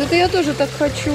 Это я тоже так хочу.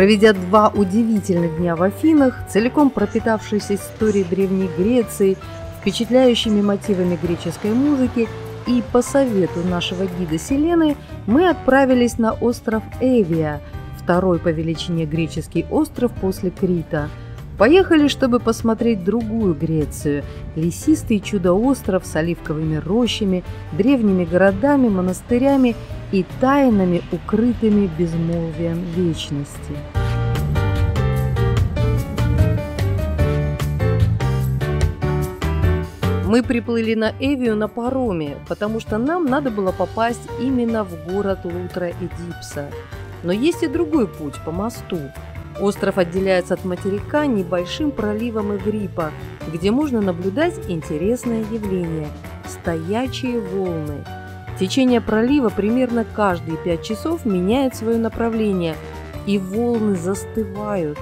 Проведя два удивительных дня в Афинах, целиком пропитавшись историей Древней Греции, впечатляющими мотивами греческой музыки и по совету нашего гида Селены, мы отправились на остров Эвия, второй по величине греческий остров после Крита. Поехали, чтобы посмотреть другую Грецию – лесистый чудо-остров с оливковыми рощами, древними городами, монастырями и тайнами, укрытыми безмолвием вечности. Мы приплыли на Эвию на пароме, потому что нам надо было попасть именно в город Лутра и Дипса. Но есть и другой путь по мосту. Остров отделяется от материка небольшим проливом Эврипа, где можно наблюдать интересное явление – стоячие волны – Течение пролива примерно каждые пять часов меняет свое направление, и волны застывают.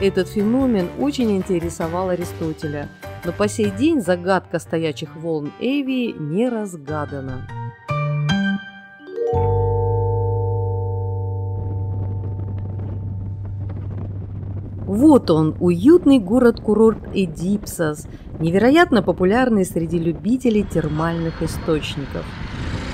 Этот феномен очень интересовал Аристотеля, но по сей день загадка стоячих волн Эвии не разгадана. Вот он, уютный город-курорт Эдипсос, невероятно популярный среди любителей термальных источников –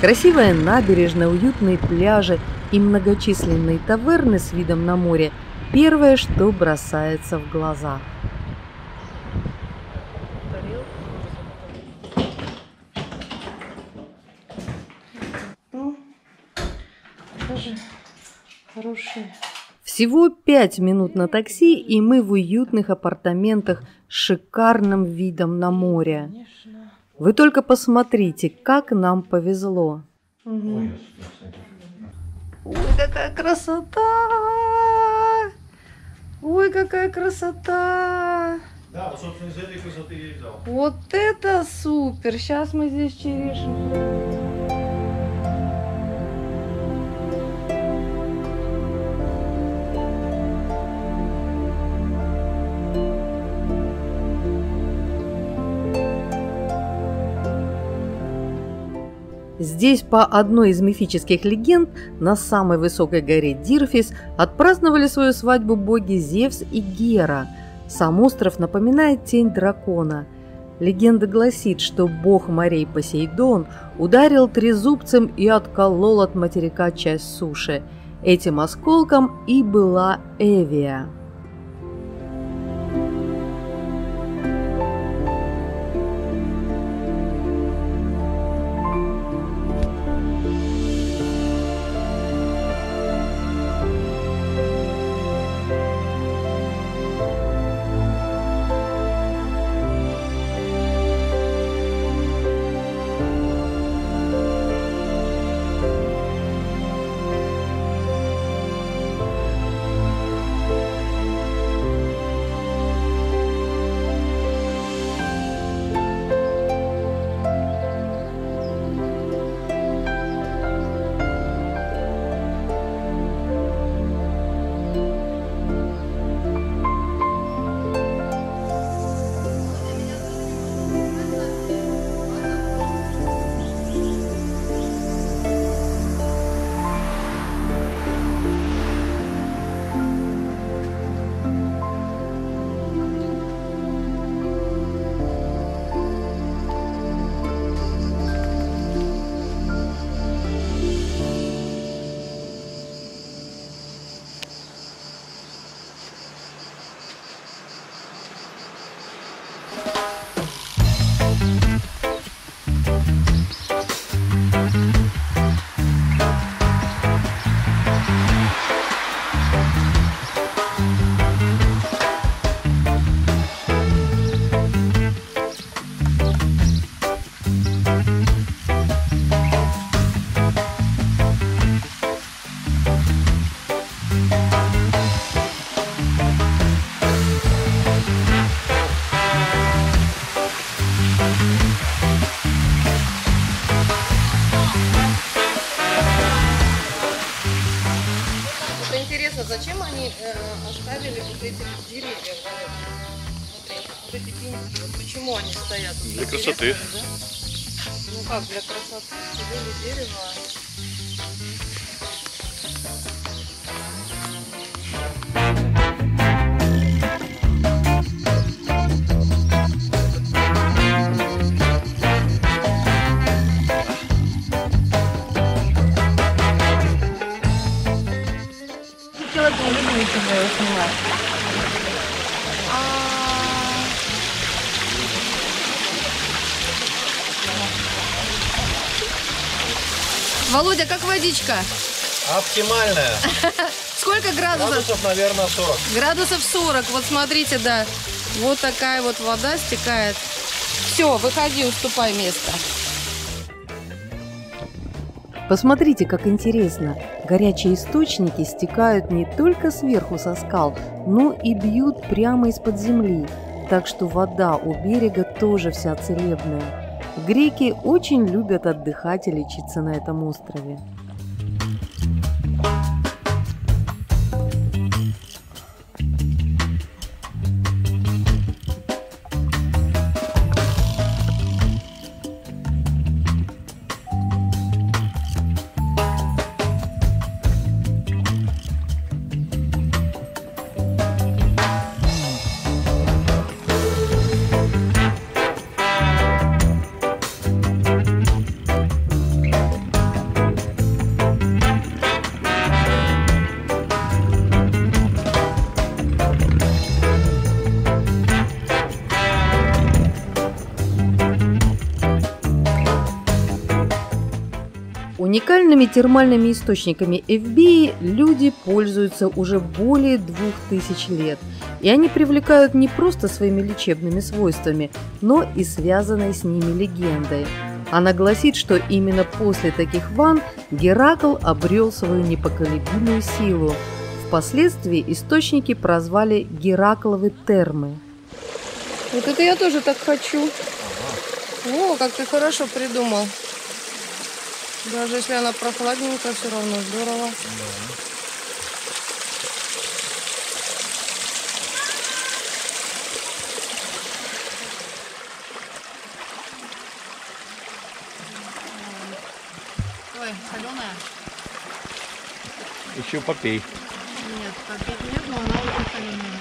Красивая набережная, уютные пляжи и многочисленные таверны с видом на море – первое, что бросается в глаза. Всего пять минут на такси, и мы в уютных апартаментах с шикарным видом на море. Вы только посмотрите, как нам повезло. Угу. Ой, какая красота! Ой, какая красота! Да, вот, собственно, из этой красоты я и взял. Вот это супер! Сейчас мы здесь черешню. Здесь по одной из мифических легенд на самой высокой горе Дирфис отпраздновали свою свадьбу боги Зевс и Гера. Сам остров напоминает тень дракона. Легенда гласит, что бог морей Посейдон ударил трезубцем и отколол от материка часть суши. Этим осколком и была Эвия. Э, оставили вот эти деревья. Вот эти пеньки. Вот почему они стоят? Для красоты. Да? Ну как для красоты? Сидели дерево. Володя, как водичка? Оптимальная. Сколько градусов? Градусов, наверное, 40. Градусов 40. Вот смотрите, да. Вот такая вот вода стекает. Все, выходи, уступай место. Посмотрите, как интересно. Горячие источники стекают не только сверху со скал, но и бьют прямо из-под земли. Так что вода у берега тоже вся целебная. Греки очень любят отдыхать и лечиться на этом острове. Уникальными термальными источниками FB люди пользуются уже более двух тысяч лет. И они привлекают не просто своими лечебными свойствами, но и связанной с ними легендой. Она гласит, что именно после таких ванн Геракл обрел свою непоколебимую силу. Впоследствии источники прозвали Геракловы термы. Вот это я тоже так хочу. О, как ты хорошо придумал. Даже если она прохладненькая, все равно здорово. Ой, соленая? Еще попей. Нет, попить нет, но она очень соленая.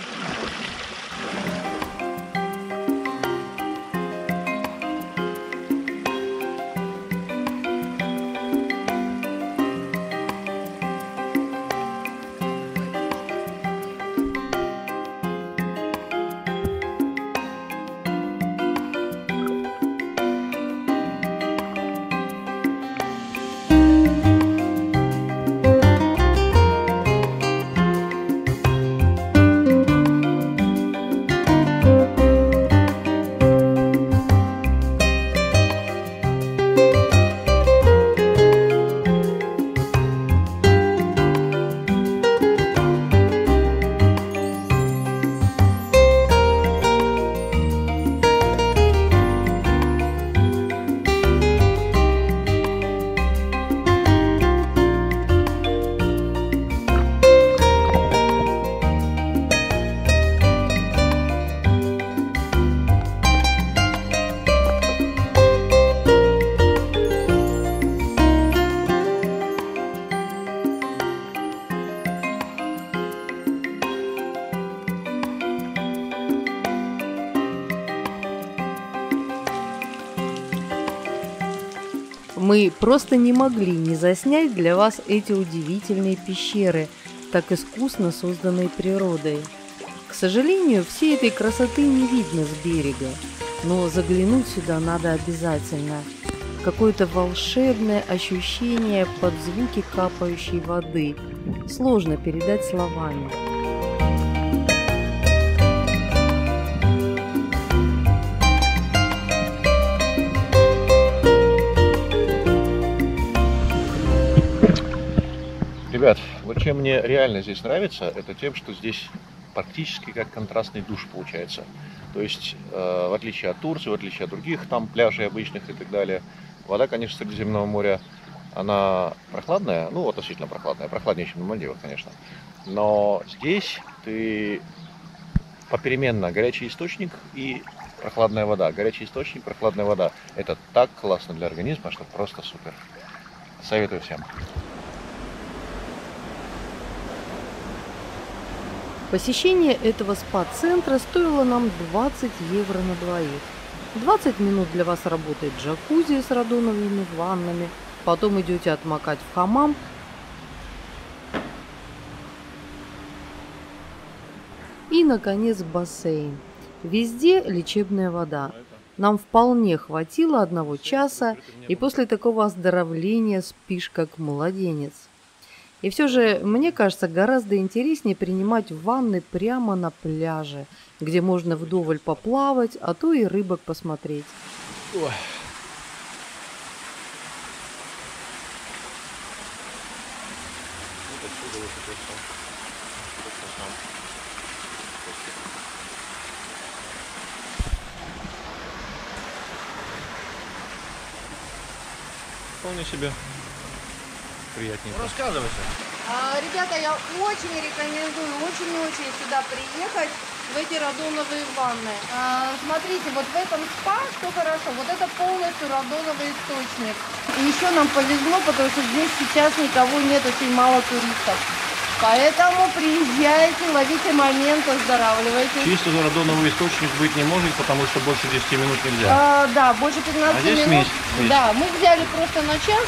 Мы просто не могли не заснять для вас эти удивительные пещеры, так искусно созданные природой. К сожалению, всей этой красоты не видно с берега, но заглянуть сюда надо обязательно. Какое-то волшебное ощущение под звуки капающей воды. Сложно передать словами. Ребят, вот чем мне реально здесь нравится, это тем, что здесь практически как контрастный душ получается. То есть, э, в отличие от Турции, в отличие от других там пляжей обычных и так далее, вода, конечно, Средиземного моря, Она прохладная, ну, относительно прохладная, прохладнее, чем на Мальдивах, конечно. Но здесь ты попеременно горячий источник и прохладная вода. Горячий источник, прохладная вода. Это так классно для организма, что просто супер. Советую всем. Посещение этого спа-центра стоило нам 20 евро на двоих. 20 минут для вас работает джакузи с радоновыми ваннами, потом идете отмокать в хамам, и, наконец, бассейн. Везде лечебная вода. Нам вполне хватило одного часа, и после такого оздоровления спишь как младенец. И все же, мне кажется, гораздо интереснее принимать ванны прямо на пляже, где можно вдоволь поплавать, а то и рыбок посмотреть. Ой. Вот отсюда вот это всё. Вот это сам. Вполне себе приятненько. Рассказывайте. А, ребята, я очень рекомендую, очень-очень сюда приехать в эти радоновые ванны. А, смотрите, вот в этом спа, что хорошо, вот это полностью радоновый источник. И еще нам повезло, потому что здесь сейчас никого нет, очень мало туристов. Поэтому приезжайте, ловите момент, оздоравливайтесь. Чисто радоновый источник быть не может, потому что больше 10 минут нельзя. А, да, больше 15 А здесь минут. смесь есть. Да, мы взяли просто на час.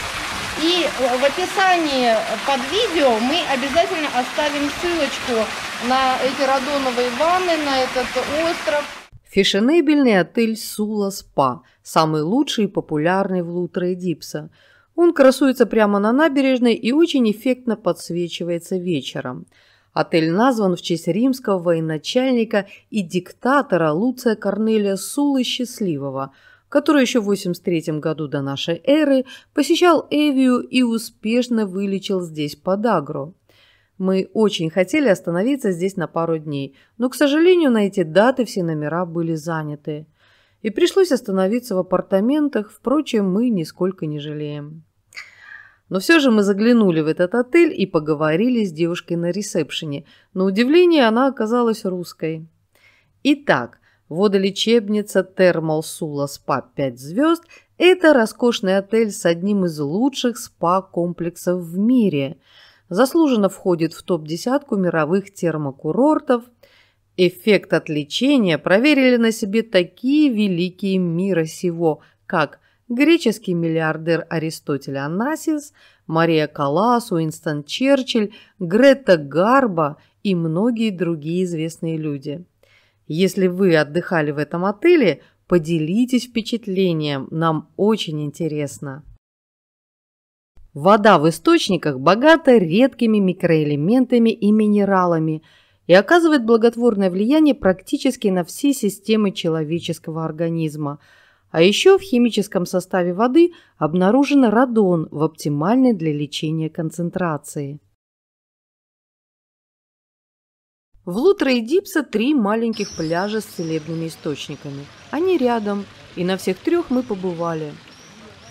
И в описании под видео мы обязательно оставим ссылочку на эти радоновые ванны, на этот остров. Фешенебельный отель Сула Спа, самый лучший и популярный в Лутре Дипса. Он красуется прямо на набережной и очень эффектно подсвечивается вечером. Отель назван в честь римского военачальника и диктатора Луция Корнелия Сулы Счастливого, который еще в 83 году до нашей эры посещал Эвию и успешно вылечил здесь подагру. Мы очень хотели остановиться здесь на пару дней, но, к сожалению, на эти даты все номера были заняты. И пришлось остановиться в апартаментах, впрочем, мы нисколько не жалеем. Но все же мы заглянули в этот отель и поговорили с девушкой на ресепшене. На удивление она оказалась русской. Итак, водолечебница Термал Сула Спа 5 звезд – это роскошный отель с одним из лучших спа-комплексов в мире. Заслуженно входит в топ-десятку мировых термокурортов. Эффект от лечения проверили на себе такие великие мира сего, как греческий миллиардер Аристотель Анасис, Мария Каллас, Уинстон Черчилль, Грета Гарба и многие другие известные люди. Если вы отдыхали в этом отеле, поделитесь впечатлением, нам очень интересно. Вода в источниках богата редкими микроэлементами и минералами и оказывает благотворное влияние практически на все системы человеческого организма. А еще в химическом составе воды обнаружен радон в оптимальной для лечения концентрации. В Лутре и Дипса три маленьких пляжа с целебными источниками. Они рядом, и на всех трех мы побывали.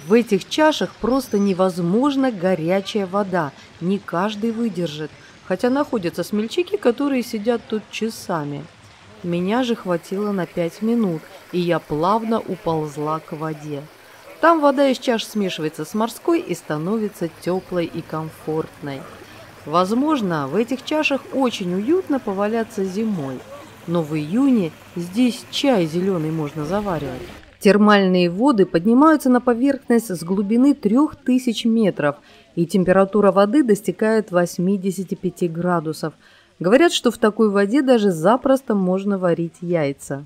В этих чашах просто невозможно горячая вода, не каждый выдержит, хотя находятся смельчаки, которые сидят тут часами. Меня же хватило на пять минут, и я плавно уползла к воде. Там вода из чаш смешивается с морской и становится теплой и комфортной. Возможно, в этих чашах очень уютно поваляться зимой, но в июне здесь чай зеленый можно заваривать. Термальные воды поднимаются на поверхность с глубины 3000 метров, и температура воды достигает 85 градусов. Говорят, что в такой воде даже запросто можно варить яйца.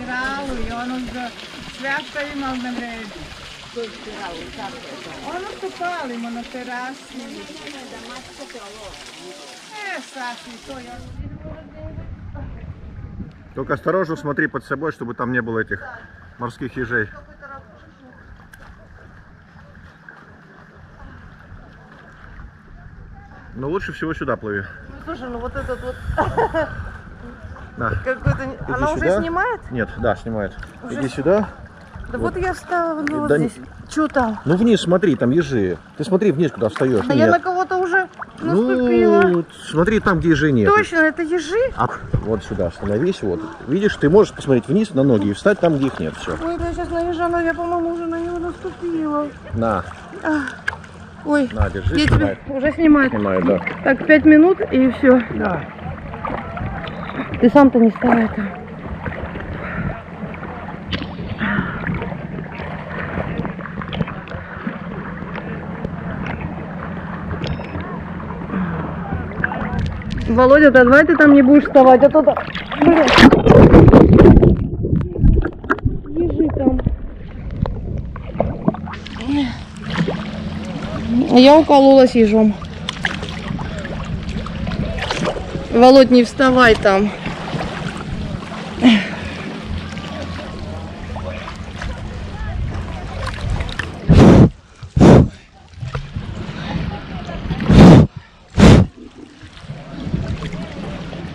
Spiralu i ono za sve što ima na vredi. Ono što palimo na terasi. E, Saši, to je... Только осторожно смотри под собой, чтобы там не было этих морских ежей. Но лучше всего сюда плыви. Ну, слушай, ну вот этот вот Иди Она уже сюда. снимает? Нет, да, снимает. Уже Иди сюда. Да Вот. вот, я встала ну, вот Да здесь. Что там? Ну вниз смотри, там ежи. Ты смотри вниз, куда встаешь. Да Ну, я нет. на кого-то уже наступила. Ну, смотри там, где ежи нет. Точно, это ежи? А вот сюда остановись, вот. Видишь, ты можешь посмотреть вниз на ноги и встать там, где их нет. Все. Ой, да я сейчас на ежа, но я, по-моему, уже на него наступила. На, Ой, на, держи, я снимай. тебя уже снимает. Снимает, да. Так, пять минут и все. Да. Ты сам-то не вставай там. Володя, да давай ты там не будешь вставать, а то там... Ежи там. Я укололась ежом. Володь, не вставай там.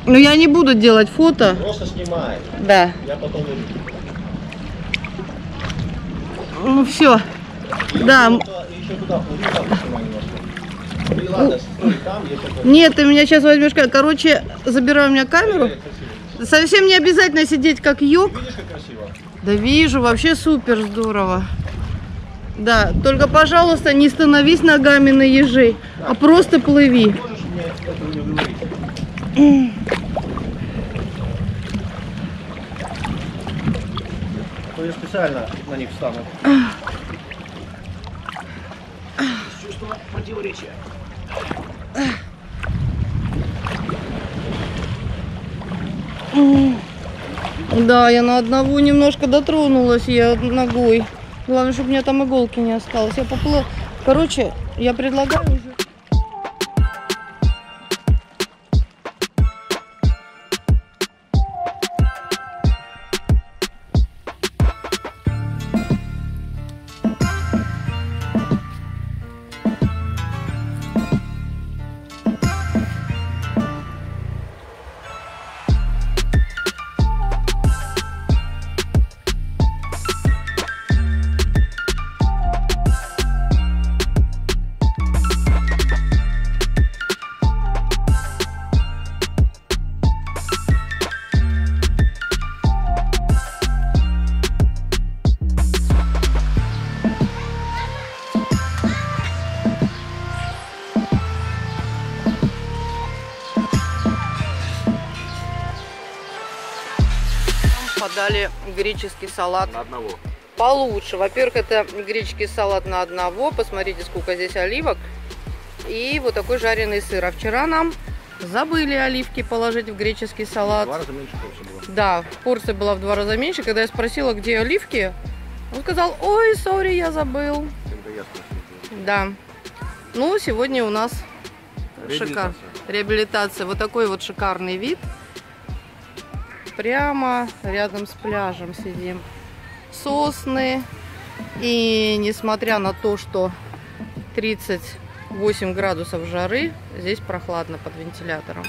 Ну я не буду делать фото. Просто снимай. Да. Я потом. Ну все. Да. м- Еще туда там снимай немножко. И ладно, стой там, Нет, ты меня сейчас возьмешь. Короче, забирай у меня камеру. Совсем не обязательно сидеть как йог. Видишь, как красиво? Да вижу, вообще супер здорово. Да, только, пожалуйста, не становись ногами на ежей, а просто плыви. То я специально на них встану. Чувство противоречия. Да, я на одного немножко дотронулась я ногой. Главное, чтобы у меня там иголки не осталось. Я поплыла. Короче, я предлагаю подали греческий салат На одного. получше. Во-первых, это греческий салат на одного. Посмотрите, сколько здесь оливок. И вот такой жареный сыр. А вчера нам забыли оливки положить в греческий салат. Два раза меньше порции было. Да, порция была в два раза меньше. Когда я спросила, где оливки, он сказал, ой, сори, я забыл. Да. Ну, сегодня у нас шикар. Реабилитация. Реабилитация. Вот такой вот шикарный вид. Прямо рядом с пляжем сидим. Сосны. И несмотря на то, что 38 градусов жары, здесь прохладно под вентилятором.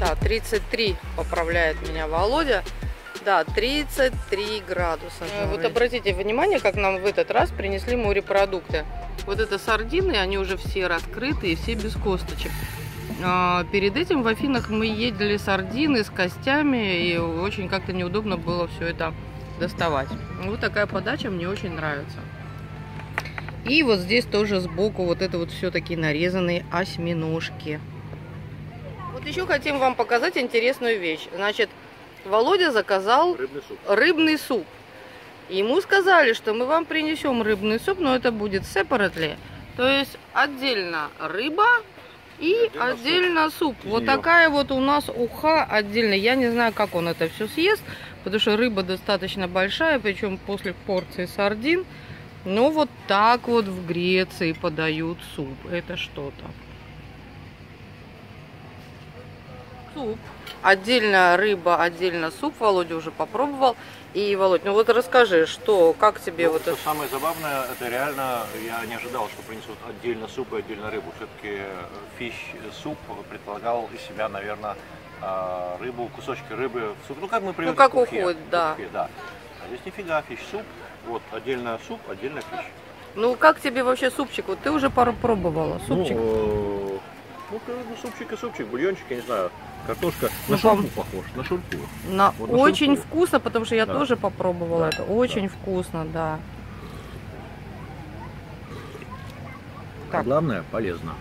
Да, 33 поправляет меня Володя. Да, 33 градуса. Э, Вот обратите внимание, как нам в этот раз принесли морепродукты. Вот это сардины, они уже все раскрыты и все без косточек. А, Перед этим в Афинах мы едали сардины с костями, и очень как-то неудобно было все это доставать. Вот такая подача мне очень нравится. И вот здесь тоже сбоку вот это вот все такие нарезанные осьминожки. Вот еще хотим вам показать интересную вещь. Значит, Володя заказал Рыбный суп. рыбный суп. Ему сказали, что мы вам принесем рыбный суп, но это будет separately. То есть отдельно рыба и отдельно отдельно суп. Из Вот неё. такая вот у нас уха отдельно. Я не знаю, как он это все съест, потому что рыба достаточно большая, причем после порции сардин. Но вот так вот в Греции подают суп. Это что-то. Суп. Отдельно рыба, отдельно суп. Володя уже попробовал. И, Володь, ну вот расскажи, что, как тебе Ну, вот это? самое забавное, это реально, я не ожидал, что принесут отдельно суп и отдельно рыбу. Все-таки fish soup предполагал из себя, наверное, а, рыбу, кусочки рыбы в суп. Ну, как мы привыкли как к ухе, уходит, да. ухе, да. А здесь нифига, fish soup. Вот, отдельно суп, отдельно fish. Ну, как тебе вообще супчик? Вот ты уже пару пробовала. Супчик. Ну, э, ну, как супчик и супчик, бульончик, я не знаю, картошка Ну, на шурпу похож, на шурпу. На вот на очень шурпу. вкусно, потому что я Да. тоже попробовала Да, это. Очень вкусно, да. Так. А главное, полезно.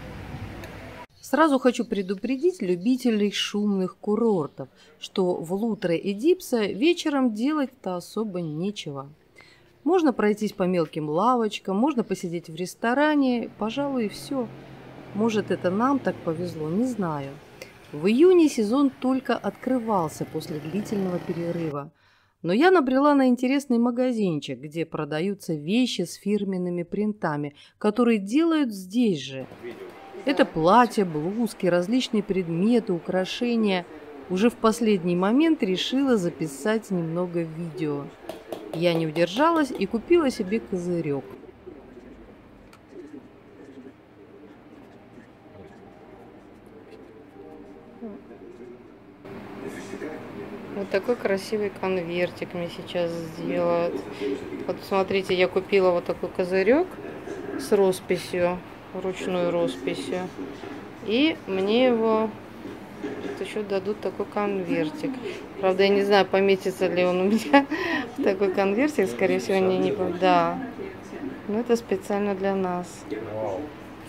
Сразу хочу предупредить любителей шумных курортов, что в Лутре и Дипсе вечером делать-то особо нечего. Можно пройтись по мелким лавочкам, можно посидеть в ресторане, пожалуй, и все. Может, это нам так повезло, не знаю. В июне сезон только открывался после длительного перерыва. Но я набрела на интересный магазинчик, где продаются вещи с фирменными принтами, которые делают здесь же. Это платья, блузки, различные предметы, украшения. Уже в последний момент решила записать немного видео. Я не удержалась и купила себе козырек. Вот такой красивый конвертик мне сейчас сделают. Вот смотрите, я купила вот такой козырек с росписью, ручной росписью. И мне его вот еще дадут такой конвертик. Правда, я не знаю, пометится ли он у меня в такой конвертик. Скорее всего, не, не Да. Но это специально для нас.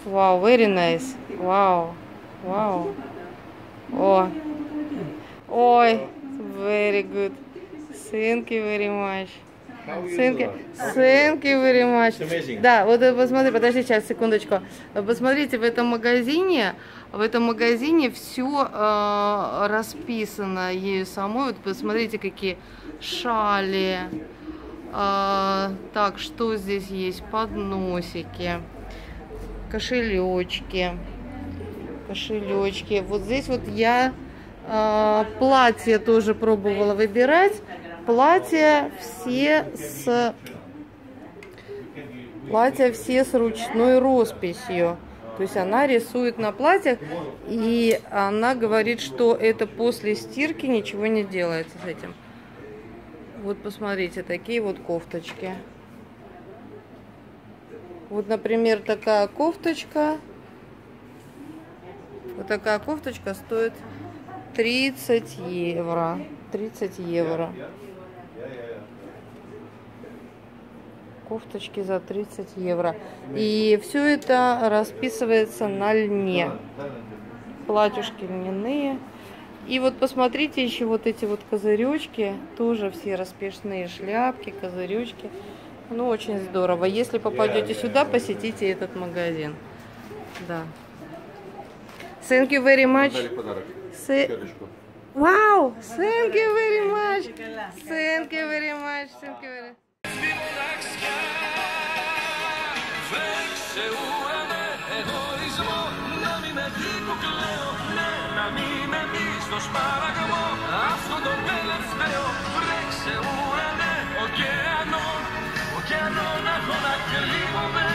Вау, very nice. Вау. Вау. О. Ой, very good. Thank you very much. Thank you, thank you very much. Да, вот э, посмотри, подожди сейчас, секундочку. Э, Посмотрите, в этом магазине, в этом магазине все расписано ею самой. Вот посмотрите, какие шали. А, так, что здесь есть? Подносики, кошелечки, кошелечки. Вот здесь вот я платье тоже пробовала выбирать. Платья все с платья все с ручной росписью. То есть она рисует на платьях, и она говорит, что это после стирки ничего не делается с этим. Вот посмотрите, такие вот кофточки. Вот, например, такая кофточка. Вот такая кофточка стоит 30 евро. 30 евро. Кофточки за 30 евро. И все это расписывается на льне. Платьюшки льняные. И вот посмотрите еще вот эти вот козыречки. Тоже все расписные шляпки, козыречки. Ну, очень здорово. Если попадете сюда, посетите этот магазин. Да. Thank you very much. Se... Wow! Thank you very much! Thank you very much! Thank you very much! στο σπάραγμο αυτό το τελευταίο Βρέξε ουρανέ ωκεανών ωκεανών να έχω να κρύβομαι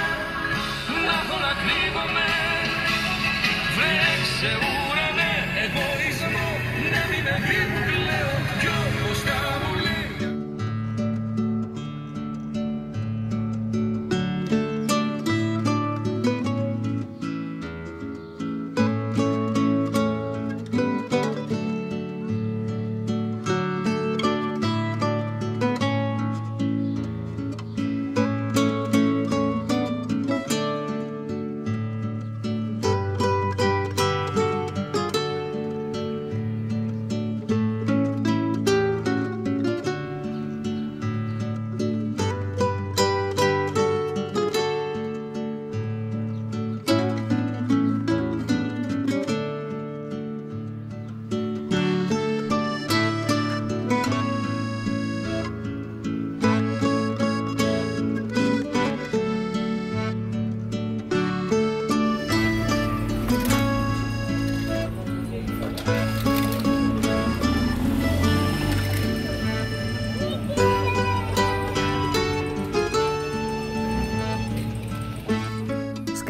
να έχω να κρύβομαι Βρέξε ουρανέ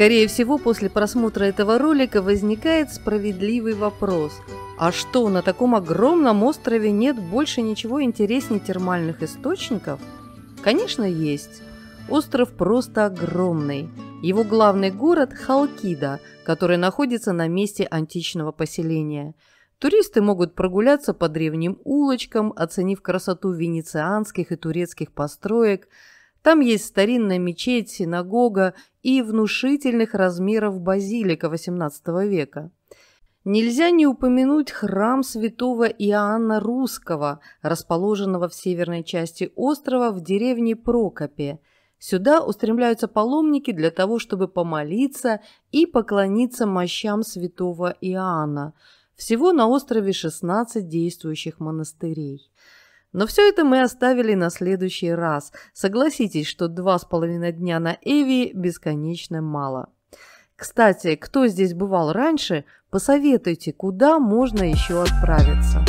Скорее всего, после просмотра этого ролика возникает справедливый вопрос. А что, на таком огромном острове нет больше ничего интереснее термальных источников? Конечно, есть. Остров просто огромный. Его главный город – Халкида, который находится на месте античного поселения. Туристы могут прогуляться по древним улочкам, оценив красоту венецианских и турецких построек. Там есть старинная мечеть, синагога и внушительных размеров базилика XVIII века. Нельзя не упомянуть храм святого Иоанна Русского, расположенного в северной части острова в деревне Прокопе. Сюда устремляются паломники для того, чтобы помолиться и поклониться мощам святого Иоанна. Всего на острове 16 действующих монастырей. Но все это мы оставили на следующий раз. Согласитесь, что два с половиной дня на Эви бесконечно мало. Кстати, кто здесь бывал раньше, посоветуйте, куда можно еще отправиться.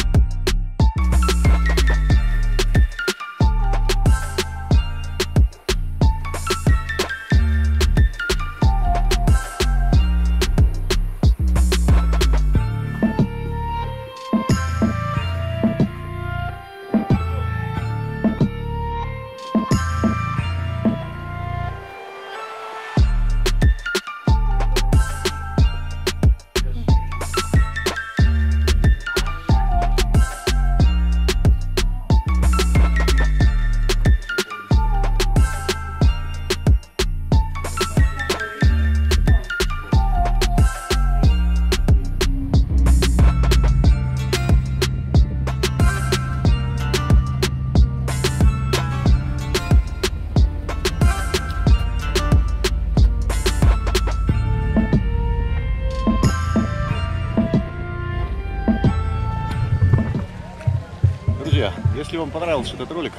Вам понравился этот ролик,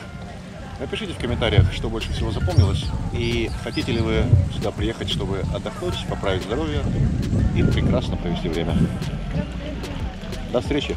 напишите в комментариях, что больше всего запомнилось. И хотите ли вы сюда приехать, чтобы отдохнуть, поправить здоровье и прекрасно провести время. До встречи!